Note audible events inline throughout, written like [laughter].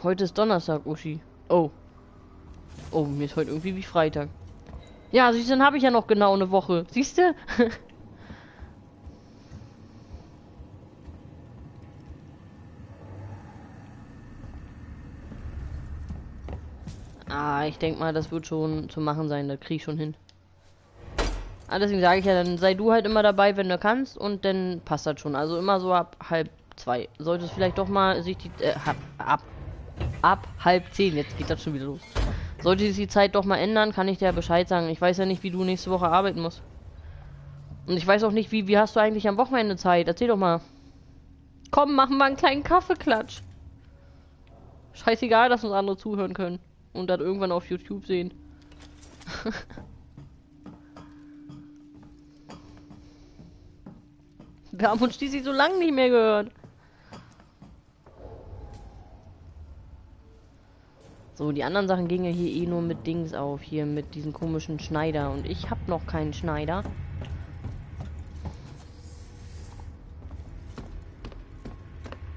Heute ist Donnerstag, Uschi. Oh. Oh, mir ist heute irgendwie wie Freitag. Ja, siehst du, dann habe ich ja noch genau eine Woche. Siehst du? [laughs] ah, ich denke mal, das wird schon zu machen sein. Da krieg ich schon hin. Ah, deswegen sage ich ja, dann sei du halt immer dabei, wenn du kannst. Und dann passt das schon. Also immer so ab halb zwei. Solltest vielleicht doch mal sich die... Äh, ab, ab, ab halb zehn. Jetzt geht das schon wieder los. Sollte sich die Zeit doch mal ändern, kann ich dir Bescheid sagen. Ich weiß ja nicht, wie du nächste Woche arbeiten musst. Und ich weiß auch nicht, wie, wie hast du eigentlich am Wochenende Zeit? Erzähl doch mal. Komm, machen wir einen kleinen Kaffeeklatsch. Scheißegal, dass uns andere zuhören können. Und dann irgendwann auf YouTube sehen. [laughs] Wir haben uns schließlich so lange nicht mehr gehört. So, die anderen Sachen gingen ja hier eh nur mit Dings auf. Hier mit diesem komischen Schneider. Und ich habe noch keinen Schneider.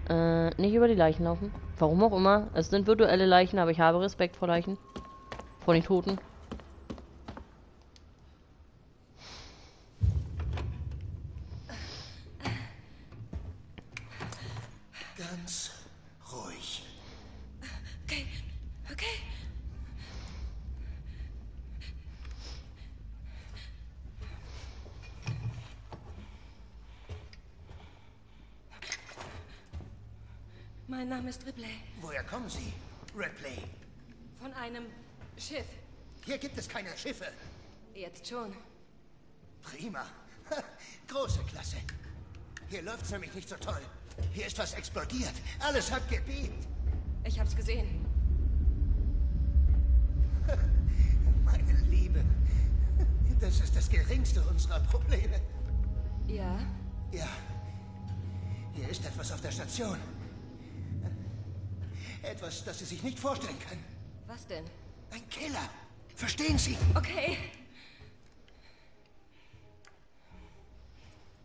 Äh, nicht über die Leichen laufen. Warum auch immer. Es sind virtuelle Leichen, aber ich habe Respekt vor Leichen. Vor den Toten. Ganz ruhig. Okay, okay. Mein Name ist Ripley. Woher kommen Sie, Ripley? Von einem Schiff. Hier gibt es keine Schiffe. Jetzt schon. Prima. Große Klasse. Hier läuft's nämlich nicht so toll. Hier ist was explodiert. Alles hat gebebt. Ich hab's gesehen. Meine Liebe. Das ist das geringste unserer Probleme. Ja? Ja. Hier ist etwas auf der Station. Etwas, das Sie sich nicht vorstellen können. Was denn? Ein Killer. Verstehen Sie? Okay.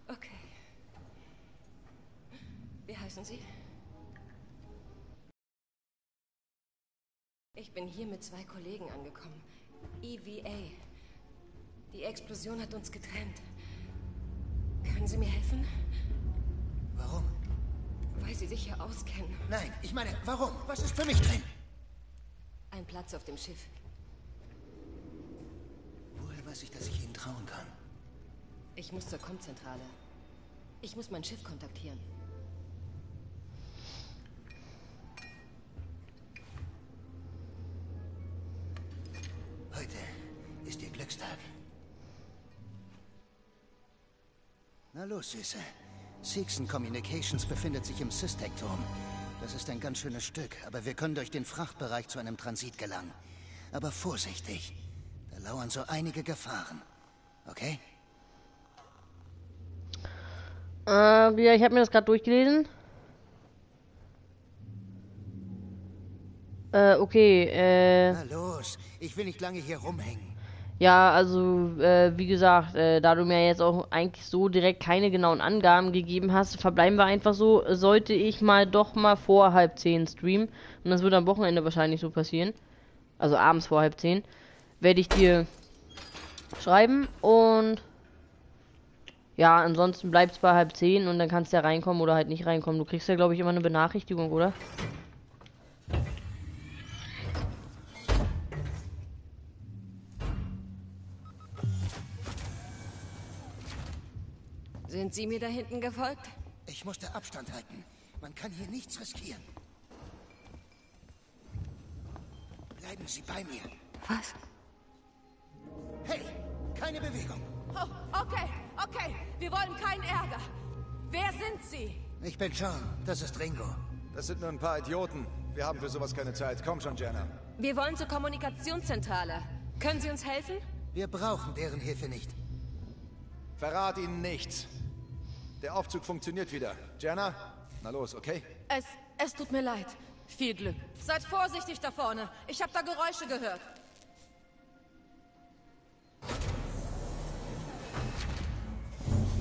Okay. Wie heißen Sie? Ich bin hier mit zwei Kollegen angekommen. EVA. Die Explosion hat uns getrennt. Können Sie mir helfen? Warum? Weil Sie sich hier auskennen. Nein, ich meine, warum? Was ist für mich drin? Ein Platz auf dem Schiff. Woher weiß ich, dass ich Ihnen trauen kann? Ich muss zur Komzentrale. Ich muss mein Schiff kontaktieren. Los, Süße. Seegson Communications befindet sich im Systec-Turm. Das ist ein ganz schönes Stück, aber wir können durch den Frachtbereich zu einem Transit gelangen. Aber vorsichtig. Da lauern so einige Gefahren. Okay? Äh, ja, ich habe mir das gerade durchgelesen. Äh, okay, äh. Na los, ich will nicht lange hier rumhängen. Ja, also, äh, wie gesagt, äh, da du mir jetzt auch eigentlich so direkt keine genauen Angaben gegeben hast, verbleiben wir einfach so, sollte ich mal doch mal vor halb zehn streamen, und das wird am Wochenende wahrscheinlich so passieren, also abends vor halb zehn, werde ich dir schreiben und ja, ansonsten bleibt's bei halb zehn und dann kannst du ja reinkommen oder halt nicht reinkommen. Du kriegst ja, glaube ich, immer eine Benachrichtigung, oder? Sind Sie mir da hinten gefolgt? Ich musste Abstand halten. Man kann hier nichts riskieren. Bleiben Sie bei mir. Was? Hey, keine Bewegung. Oh, okay, okay. Wir wollen keinen Ärger. Wer sind Sie? Ich bin John, das ist Ringo. Das sind nur ein paar Idioten. Wir haben für sowas keine Zeit. Komm schon, Jenna. Wir wollen zur Kommunikationszentrale. Können Sie uns helfen? Wir brauchen deren Hilfe nicht. Verrat ihnen nichts. Der Aufzug funktioniert wieder. Jenna? Na los, okay? Es, es tut mir leid. Viel Glück. Seid vorsichtig da vorne. Ich habe da Geräusche gehört.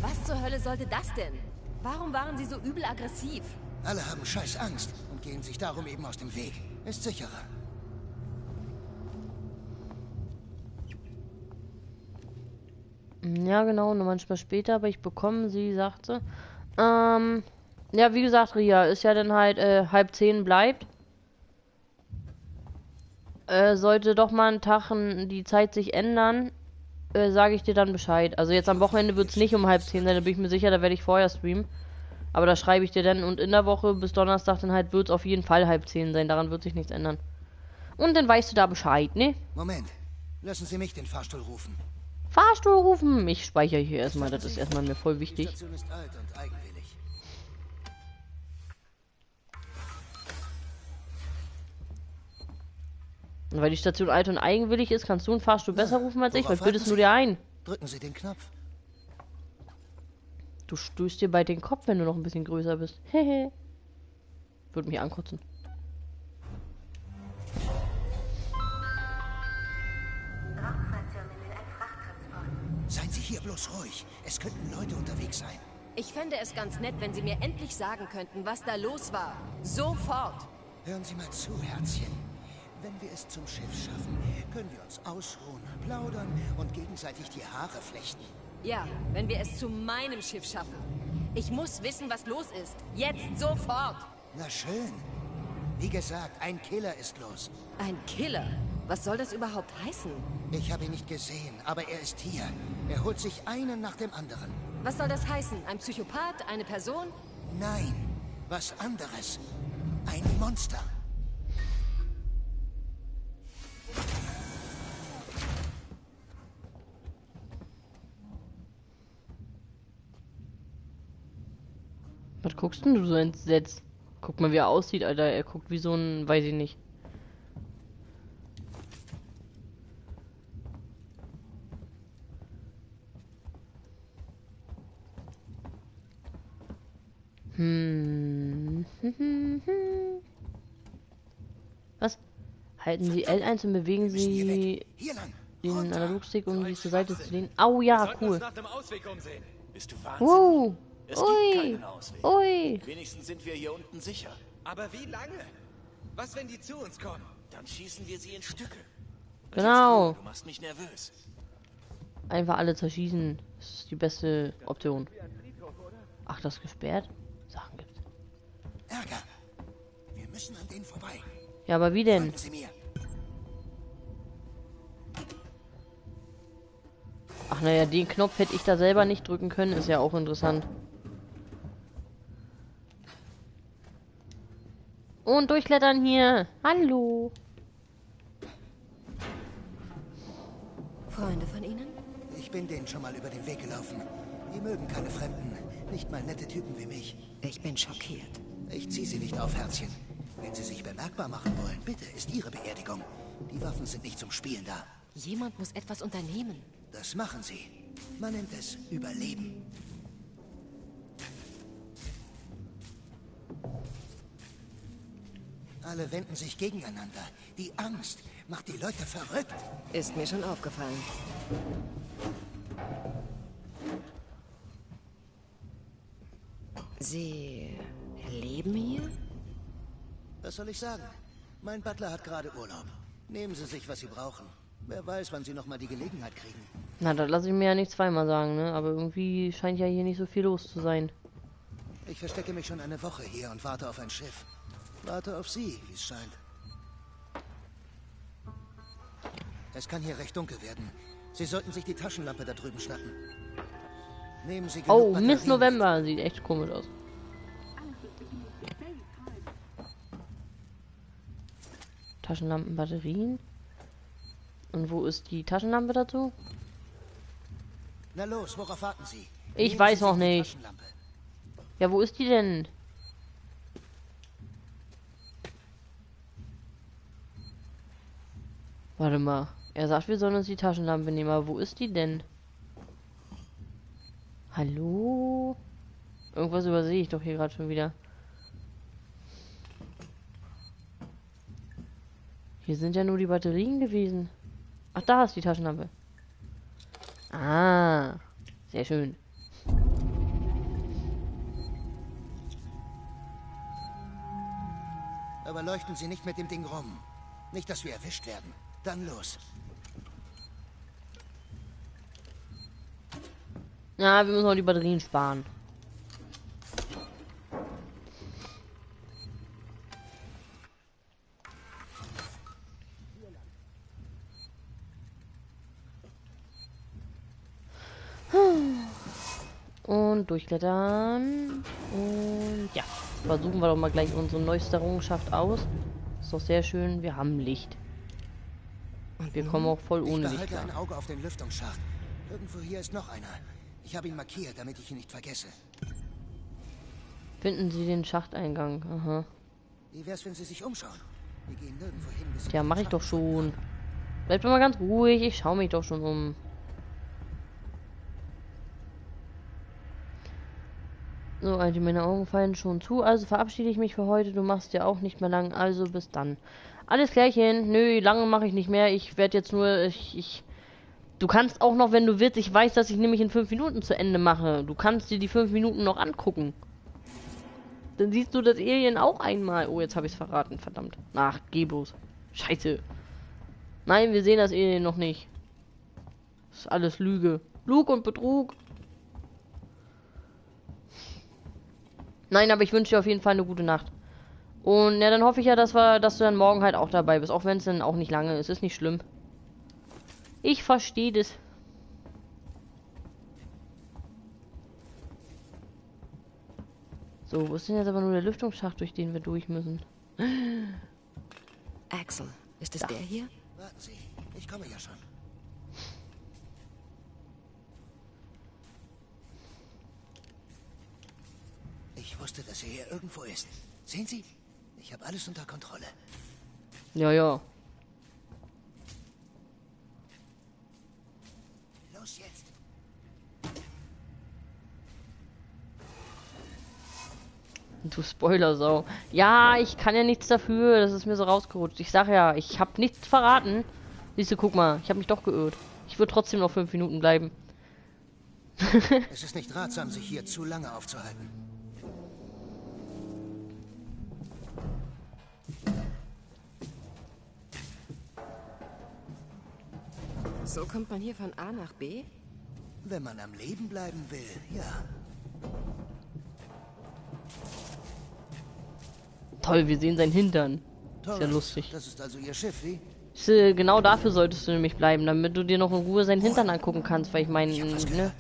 Was zur Hölle sollte das denn? Warum waren Sie so übel aggressiv? Alle haben scheiß Angst und gehen sich darum eben aus dem Weg. Ist sicherer. Ja, genau, nur manchmal später, aber ich bekomme sie, sagt sie. Ähm, ja, wie gesagt, Ria, ist ja dann halt äh, halb zehn bleibt. Äh, sollte doch mal einen Tag die Zeit sich ändern, äh, sage ich dir dann Bescheid. Also jetzt am Wochenende wird es nicht um halb zehn sein, da bin ich mir sicher, da werde ich vorher streamen. Aber da schreibe ich dir dann und in der Woche bis Donnerstag dann halt wird es auf jeden Fall halb zehn sein, daran wird sich nichts ändern. Und dann weißt du da Bescheid, ne? Moment. Lassen Sie mich den Fahrstuhl rufen. Fahrstuhl rufen! Ich speichere hier erstmal, das ist erstmal mir voll wichtig. Und weil die Station alt und eigenwillig ist, kannst du einen Fahrstuhl besser rufen als ich. Was bildest du dir ein? Drücken Sie den Knopf. Du stößt dir bald den Kopf, wenn du noch ein bisschen größer bist. [laughs] Hehe. Würde mich ankotzen. Bloß ruhig. Es könnten Leute unterwegs sein. Ich fände es ganz nett, wenn Sie mir endlich sagen könnten, was da los war. Sofort. Hören Sie mal zu, Herzchen. Wenn wir es zum Schiff schaffen, können wir uns ausruhen, plaudern und gegenseitig die Haare flechten. Ja, wenn wir es zu meinem Schiff schaffen. Ich muss wissen, was los ist. Jetzt sofort. Na schön. Wie gesagt, ein Killer ist los. Ein Killer. Was soll das überhaupt heißen? Ich habe ihn nicht gesehen, aber er ist hier. Er holt sich einen nach dem anderen. Was soll das heißen? Ein Psychopath? Eine Person? Nein, was anderes. Ein Monster. Was guckst denn du so entsetzt? Guck mal, wie er aussieht, Alter. Er guckt wie so ein, weiß ich nicht. Hm. Was? Halten Sie L1 und bewegen Sie den. Analogstick, um sich zur Seite zu lehnen. Au ja, cool. Wow. Es gibt Ui. keinen Ausweg. Ui. Wenigstens sind wir hier unten sicher. Aber wie lange? Was, wenn die zu uns kommen? Dann schießen wir sie in Stücke. Genau. Du machst mich nervös. Einfach alle zerschießen. Das ist die beste Option. Ach, das ist gesperrt? Sachen gibt's. Ärger. Wir müssen an denen vorbei. Ja, aber wie denn? Ach naja, den Knopf hätte ich da selber nicht drücken können, ist ja auch interessant. Und durchklettern hier. Hallo. Freunde von Ihnen? Ich bin denen schon mal über den Weg gelaufen. Die mögen keine Fremden. Nicht mal nette Typen wie mich. Ich bin schockiert. Ich zieh sie nicht auf, Herzchen. Wenn sie sich bemerkbar machen wollen, bitte, ist ihre Beerdigung. Die Waffen sind nicht zum Spielen da. Jemand muss etwas unternehmen. Das machen sie. Man nennt es Überleben. Alle wenden sich gegeneinander. Die Angst macht die Leute verrückt. Ist mir schon aufgefallen. Sie leben hier? Was soll ich sagen? Mein Butler hat gerade Urlaub. Nehmen Sie sich, was Sie brauchen. Wer weiß, wann Sie noch mal die Gelegenheit kriegen. Na, das lasse ich mir ja nicht zweimal sagen, ne? Aber irgendwie scheint ja hier nicht so viel los zu sein. Ich verstecke mich schon eine Woche hier und warte auf ein Schiff. Warte auf Sie, wie es scheint. Es kann hier recht dunkel werden. Sie sollten sich die Taschenlampe da drüben schnappen. Oh, Miss. November. Sieht echt komisch aus. Taschenlampen, Batterien. Und wo ist die Taschenlampe dazu? Na los, worauf warten Sie? Ich Nehmen weiß Sie noch nicht. Ja, wo ist die denn? Warte mal. Er sagt, wir sollen uns die Taschenlampe nehmen, aber wo ist die denn? Hallo? Irgendwas übersehe ich doch hier gerade schon wieder. Hier sind ja nur die Batterien gewesen. Ach, da ist die Taschenlampe. Ah, sehr schön. Aber leuchten Sie nicht mit dem Ding rum. Nicht, dass wir erwischt werden. Dann los. Ja, wir müssen auch die Batterien sparen. Und durchklettern. Und ja, versuchen wir doch mal gleich unsere neueste Errungenschaft aus. Ist doch sehr schön, wir haben Licht. Wir kommen auch voll Ich ohne Licht behalte klar. ein Auge auf den Lüftungsschacht. Irgendwo hier ist noch einer. Ich habe ihn markiert, damit ich ihn nicht vergesse. Finden Sie den Schachteingang. Aha. Wie wär's, wenn Sie sich umschauen? Wir gehen nirgendwo hin, den mache ich doch schon. Bleibt doch mal ganz ruhig, ich schaue mich doch schon um. So, also meine Augen fallen schon zu, also verabschiede ich mich für heute. Du machst ja auch nicht mehr lang, also bis dann. Alles klärchen. Nö, lange mache ich nicht mehr. Ich werde jetzt nur, ich, ich. Du kannst auch noch, wenn du willst, ich weiß, dass ich nämlich in fünf Minuten zu Ende mache. Du kannst dir die fünf Minuten noch angucken. Dann siehst du das Alien auch einmal. Oh, jetzt habe ich es verraten, verdammt. Ach, geh bloß. Scheiße. Nein, wir sehen das Alien noch nicht. Das ist alles Lüge. Lug und Betrug. Nein, aber ich wünsche dir auf jeden Fall eine gute Nacht. Und ja, dann hoffe ich ja, dass wir, dass du dann morgen halt auch dabei bist, auch wenn es dann auch nicht lange ist. Ist nicht schlimm. Ich verstehe das. So, wo ist denn jetzt aber nur der Lüftungsschacht, durch den wir durch müssen? [gasps] Axel, ist es der hier? Warten Sie, ich komme ja schon. Ich wusste, dass er hier irgendwo ist. Sehen Sie? Ich habe alles unter Kontrolle. Ja, ja. Los jetzt. Du Spoilersau. Ja, ich kann ja nichts dafür. Das ist mir so rausgerutscht. Ich sag ja, ich habe nichts verraten. Siehst du, guck mal, ich habe mich doch geirrt. Ich würde trotzdem noch fünf Minuten bleiben. [laughs] Es ist nicht ratsam, sich hier zu lange aufzuhalten. So kommt man hier von A nach B? Wenn man am Leben bleiben will, ja. Toll, wir sehen seinen Hintern. Ist ja lustig. Das ist also Ihr Schiff, wie? Äh, Genau dafür solltest du nämlich bleiben, damit du dir noch in Ruhe seinen Hintern angucken kannst, weil ich meine, ne,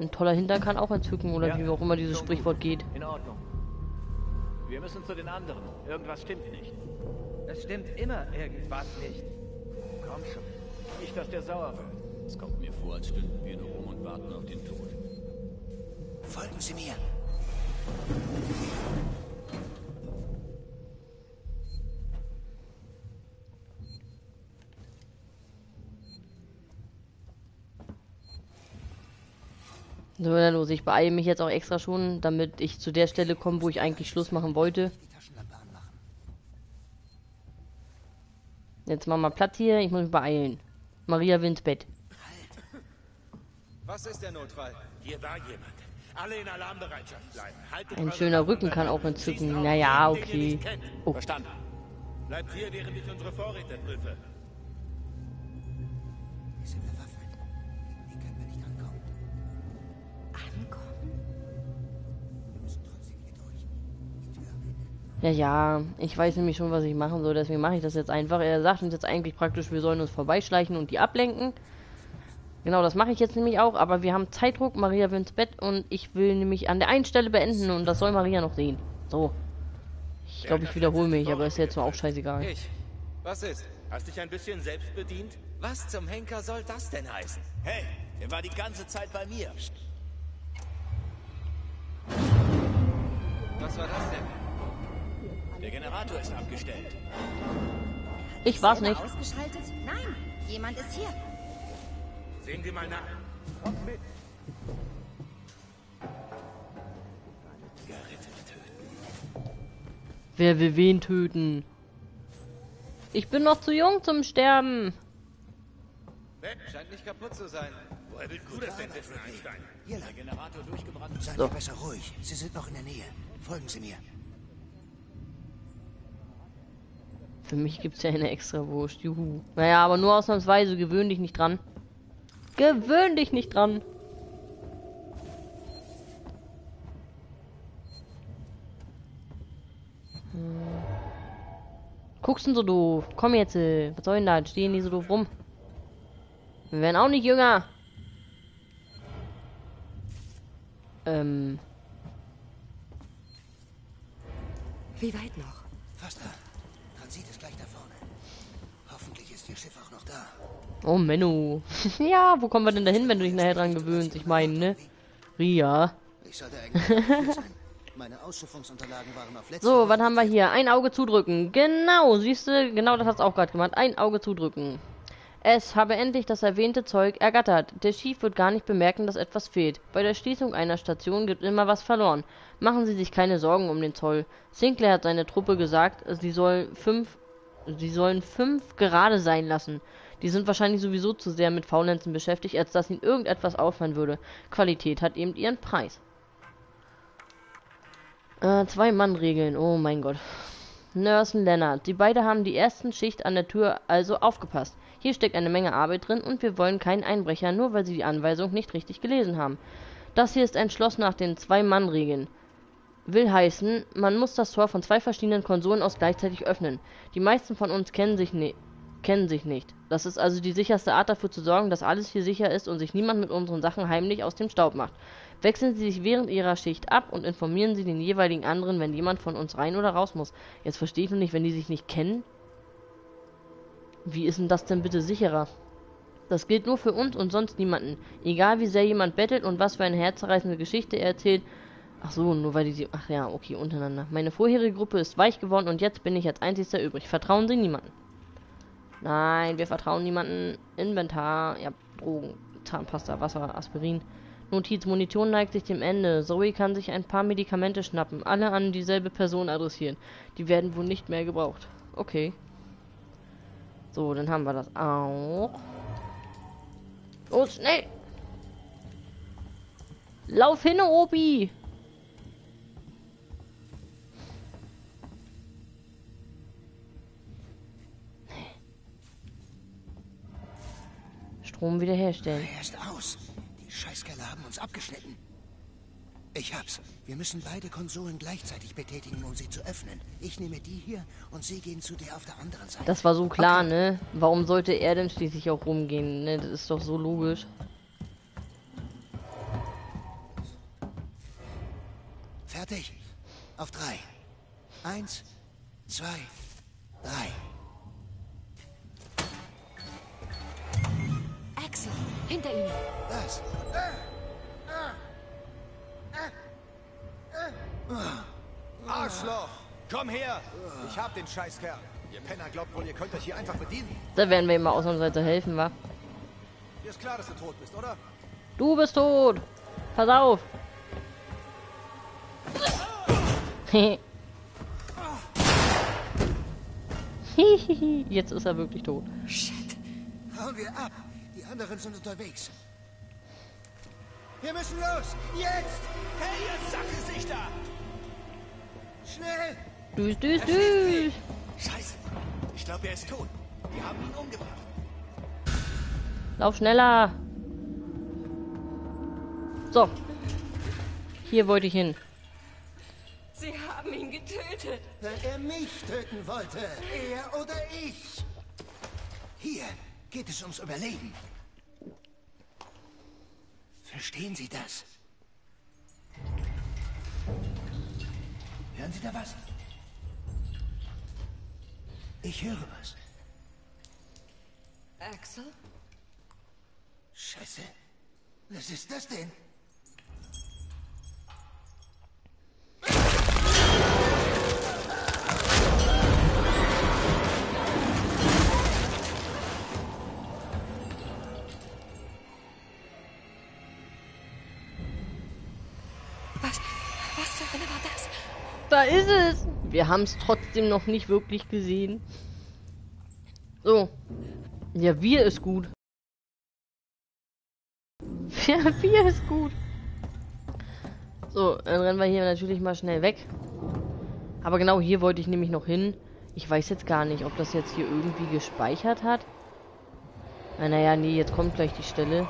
ein toller Hintern kann auch entzücken oder wie auch immer dieses Sprichwort geht. In Ordnung. Wir müssen zu den anderen. Irgendwas stimmt nicht. Es stimmt immer irgendwas nicht. Komm schon. Nicht, dass der sauer wird. Es kommt mir vor, als stünden wir nur rum und warten auf den Tod. Folgen Sie mir. So, na los, ich beeile mich jetzt auch extra schon, damit ich zu der Stelle komme, wo ich eigentlich Schluss machen wollte. Jetzt machen wir Platz hier, ich muss mich beeilen. Maria will ins Bett. Was ist der Notfall? Hier war jemand. Alle in Alarmbereitschaft bleiben. Haltet Ein schöner Rücken kann auch entzücken. Auf Naja, okay. Oh. Verstanden. Bleibt hier, während ich unsere Vorräte prüfe. Ja, ja, ich weiß nämlich schon, was ich machen soll, deswegen mache ich das jetzt einfach. Er sagt uns jetzt eigentlich praktisch, wir sollen uns vorbeischleichen und die ablenken. Genau, das mache ich jetzt nämlich auch, aber wir haben Zeitdruck, Maria will ins Bett und ich will nämlich an der einen Stelle beenden und das soll Maria noch sehen. So. Ich glaube, ich wiederhole mich, aber ist jetzt nur auch scheißegal. Ich. Was ist? Hast dich ein bisschen selbst bedient? Was zum Henker soll das denn heißen? Hey, der war die ganze Zeit bei mir. Was war das denn? Der Generator ist abgestellt. Ich war's nicht. Ausgeschaltet? Nein, jemand ist hier. Sehen Sie mal nach. Wer will wen töten? Ich bin noch zu jung zum Sterben. Scheint nicht kaputt zu sein. Woher willst du das denn wissen, Einstein? Hier Der. Generator durchgebrannt. Seien wir besser ruhig. Sie sind noch in der Nähe. Folgen Sie mir. Für mich gibt's ja eine extra Wurst. Juhu. Naja, aber nur ausnahmsweise. Gewöhn dich nicht dran. Gewöhn dich nicht dran. Hm. Guckst denn so doof? Komm jetzt. äh, Was soll denn da? Stehen die so doof rum? Wir werden auch nicht jünger. Ähm. Wie weit noch? Fast da. Transit ist gleich da vorne. Hoffentlich ist Ihr Schiff auch noch da. Oh, Menno. [laughs] ja, wo kommen wir denn dahin, wenn du dich nachher dran gewöhnst? Ich meine, ne? Ria. So, [laughs] was haben wir hier? Ein Auge zudrücken. Genau, siehst du, genau das hat's auch gerade gemacht. Ein Auge zudrücken. Es habe endlich das erwähnte Zeug ergattert. Der Chief wird gar nicht bemerken, dass etwas fehlt. Bei der Schließung einer Station geht immer was verloren. Machen Sie sich keine Sorgen um den Zoll. Sinclair hat seine Truppe gesagt, sie soll fünf, sie sollen fünf gerade sein lassen. Die sind wahrscheinlich sowieso zu sehr mit Faulenzen beschäftigt, als dass ihnen irgendetwas auffallen würde. Qualität hat eben ihren Preis. Äh, zwei Mann-Regeln, oh mein Gott. Nurse und Leonard, sie beide haben die ersten Schicht an der Tür also aufgepasst. Hier steckt eine Menge Arbeit drin und wir wollen keinen Einbrecher, nur weil sie die Anweisung nicht richtig gelesen haben. Das hier ist ein Schloss nach den Zwei-Mann-Regeln. Will heißen, man muss das Tor von zwei verschiedenen Konsolen aus gleichzeitig öffnen. Die meisten von uns kennen sich, ne kennen sich nicht. Das ist also die sicherste Art dafür zu sorgen, dass alles hier sicher ist und sich niemand mit unseren Sachen heimlich aus dem Staub macht. Wechseln Sie sich während Ihrer Schicht ab und informieren Sie den jeweiligen anderen, wenn jemand von uns rein oder raus muss. Jetzt verstehe ich nur nicht, wenn die sich nicht kennen. Wie ist denn das denn bitte sicherer? Das gilt nur für uns und sonst niemanden. Egal wie sehr jemand bettelt und was für eine herzerreißende Geschichte er erzählt. Ach so, nur weil die sie. Ach ja, okay, untereinander. Meine vorherige Gruppe ist weich geworden und jetzt bin ich als einzigster übrig. Vertrauen Sie niemanden. Nein, wir vertrauen niemanden. Inventar, ja, Drogen, Zahnpasta, Wasser, Aspirin. Notiz, Munition neigt sich dem Ende. Zoe kann sich ein paar Medikamente schnappen. Alle an dieselbe Person adressieren. Die werden wohl nicht mehr gebraucht. Okay. So, dann haben wir das auch. Los, schnell! Lauf hin, Obi! Strom wiederherstellen. Er ist aus. Die Scheißkerle haben uns abgeschnitten. Ich hab's. Wir müssen beide Konsolen gleichzeitig betätigen, um sie zu öffnen. Ich nehme die hier und Sie gehen zu der auf der anderen Seite. Das war so klar, ne? Warum sollte er denn schließlich auch rumgehen? Ne? Das ist doch so logisch. Fertig? Auf drei. Eins, zwei, drei. Hinter Ihnen. Das. Arschloch! Komm her! Ich hab den Scheißkerl. Ihr Penner glaubt wohl, ihr könnt euch hier einfach bedienen. Da werden wir ihm mal ausnahmsweise helfen, wa? Dir ist klar, dass du tot bist, oder? Du bist tot! Pass auf! [laughs] Jetzt ist er wirklich tot. Shit. Hauen wir ab. Die anderen sind unterwegs. Wir müssen los. Jetzt! Hey, ihr Sackgesichter! Schnell! Düs, düs, düs! Scheiße. Ich glaube, er ist tot. Die haben ihn umgebracht. Lauf schneller! So. Hier wollte ich hin. Sie haben ihn getötet. Wenn er mich töten wollte, er oder ich. Hier geht es ums Überleben. Verstehen Sie das? Hören Sie da was? Ich höre was. Axel? Scheiße. Was ist das denn? Da ist es! Wir haben es trotzdem noch nicht wirklich gesehen. So. Ja, wir ist gut. [laughs] Ja, wir ist gut. So, dann rennen wir hier natürlich mal schnell weg. Aber genau hier wollte ich nämlich noch hin. Ich weiß jetzt gar nicht, ob das jetzt hier irgendwie gespeichert hat. Ah, naja, nee, jetzt kommt gleich die Stelle.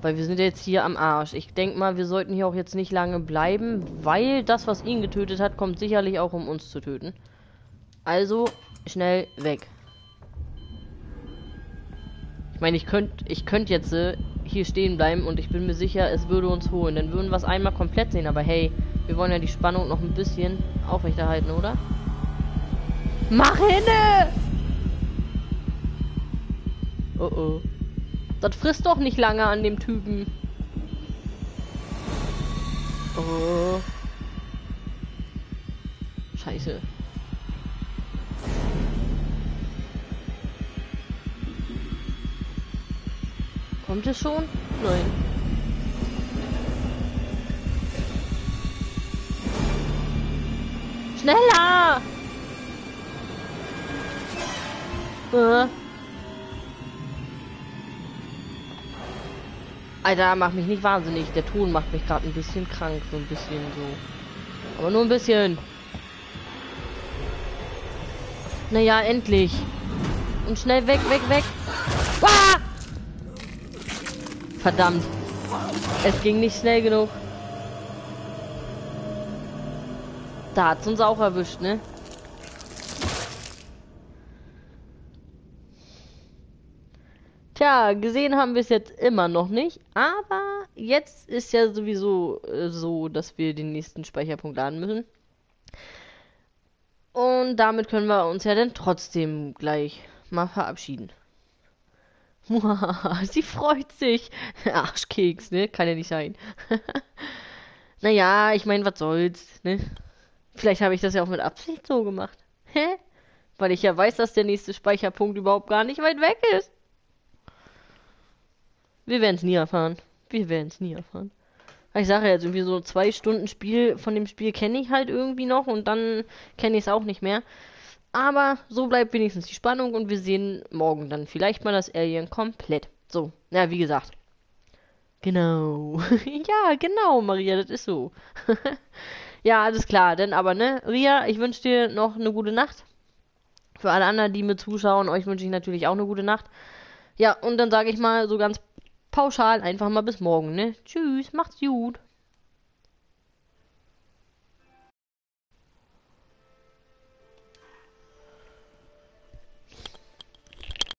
Weil wir sind jetzt hier am Arsch. Ich denke mal, wir sollten hier auch jetzt nicht lange bleiben, weil das, was ihn getötet hat, kommt sicherlich auch, um uns zu töten. Also, schnell weg. Ich meine, ich könnte ich könnt jetzt äh, hier stehen bleiben und ich bin mir sicher, es würde uns holen. Dann würden wir es einmal komplett sehen. Aber hey, wir wollen ja die Spannung noch ein bisschen aufrechterhalten, oder? Mach hinne! Oh oh. Das frisst doch nicht lange an dem Typen. Oh. Scheiße. Kommt es schon? Nein. Schneller! Äh. Alter, mach mich nicht wahnsinnig. Der Ton macht mich gerade ein bisschen krank. So ein bisschen so. Aber nur ein bisschen. Naja, endlich. Und schnell weg, weg, weg. Ah! Verdammt. Es ging nicht schnell genug. Da hat's uns auch erwischt, ne? Tja, gesehen haben wir es jetzt immer noch nicht, aber jetzt ist ja sowieso äh, so, dass wir den nächsten Speicherpunkt laden müssen. Und damit können wir uns ja dann trotzdem gleich mal verabschieden. [laughs] Sie freut sich. [laughs] Arschkeks, ne? Kann ja nicht sein. [laughs] naja, ich meine, was soll's, ne? Vielleicht habe ich das ja auch mit Absicht so gemacht. Hä? Weil ich ja weiß, dass der nächste Speicherpunkt überhaupt gar nicht weit weg ist. Wir werden es nie erfahren. Wir werden es nie erfahren. Ich sage jetzt irgendwie so zwei Stunden Spiel von dem Spiel kenne ich halt irgendwie noch und dann kenne ich es auch nicht mehr. Aber so bleibt wenigstens die Spannung und wir sehen morgen dann vielleicht mal das Alien komplett. So, ja, wie gesagt. Genau. [laughs] ja, genau, Maria, das ist so. [laughs] ja, alles klar. Denn aber, ne, Ria, ich wünsche dir noch eine gute Nacht. Für alle anderen, die mir zuschauen, euch wünsche ich natürlich auch eine gute Nacht. Ja, und dann sage ich mal so ganz pauschal einfach mal bis morgen, ne? Tschüss, macht's gut.